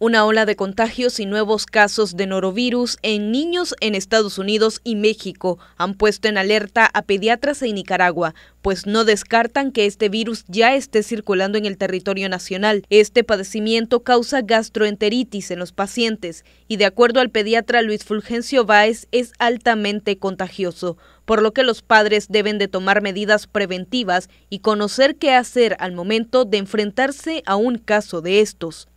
Una ola de contagios y nuevos casos de norovirus en niños en Estados Unidos y México han puesto en alerta a pediatras en Nicaragua, pues no descartan que este virus ya esté circulando en el territorio nacional. Este padecimiento causa gastroenteritis en los pacientes y de acuerdo al pediatra Luis Fulgencio Báez es altamente contagioso, por lo que los padres deben de tomar medidas preventivas y conocer qué hacer al momento de enfrentarse a un caso de estos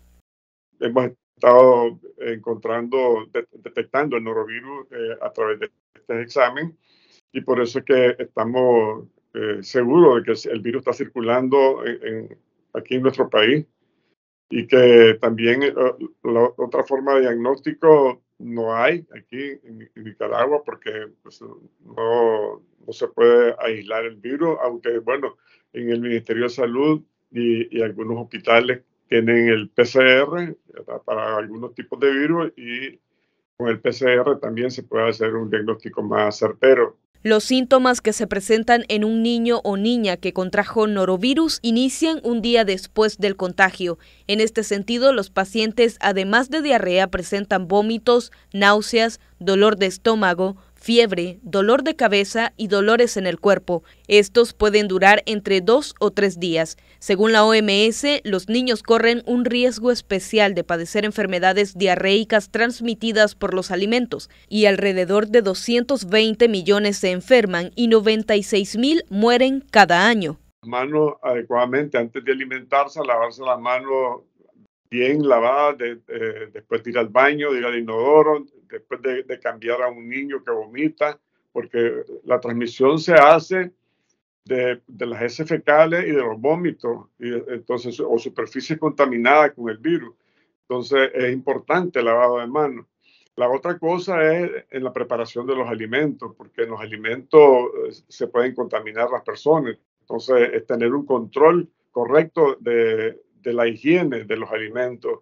hemos estado encontrando, detectando el norovirus eh, a través de este examen y por eso es que estamos eh, seguros de que el virus está circulando en, aquí en nuestro país y que también eh, la otra forma de diagnóstico no hay aquí en, Nicaragua porque pues, no, no, se puede aislar el virus, aunque bueno, en el Ministerio de Salud y, y algunos hospitales tienen el PCR para algunos tipos de virus y con el PCR también se puede hacer un diagnóstico más certero. Los síntomas que se presentan en un niño o niña que contrajo norovirus inician un día después del contagio. En este sentido, los pacientes, además de diarrea, presentan vómitos, náuseas, dolor de estómago, fiebre, dolor de cabeza y dolores en el cuerpo. Estos pueden durar entre dos o tres días. Según la OMS, los niños corren un riesgo especial de padecer enfermedades diarreicas transmitidas por los alimentos y alrededor de 220 millones se enferman y 96 mil mueren cada año. Manos adecuadamente antes de alimentarse, lavarse las manos bien lavadas, después de ir al baño, de ir al inodoro, después de, cambiar a un niño que vomita, porque la transmisión se hace de, las heces fecales y de los vómitos, y entonces, o superficie contaminada con el virus. Entonces es importante lavado de manos. La otra cosa es en la preparación de los alimentos, porque en los alimentos eh, se pueden contaminar las personas. Entonces es tener un control correcto de, de la higiene de los alimentos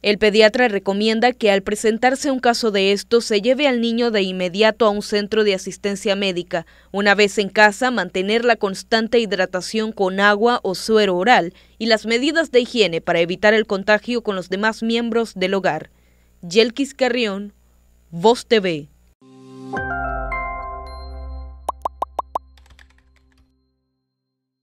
el pediatra recomienda que al presentarse un caso de esto se lleve al niño de inmediato a un centro de asistencia médica. Una vez en casa, mantener la constante hidratación con agua o suero oral y las medidas de higiene para evitar el contagio con los demás miembros del hogar. Yelkis Carrión, Voz TV.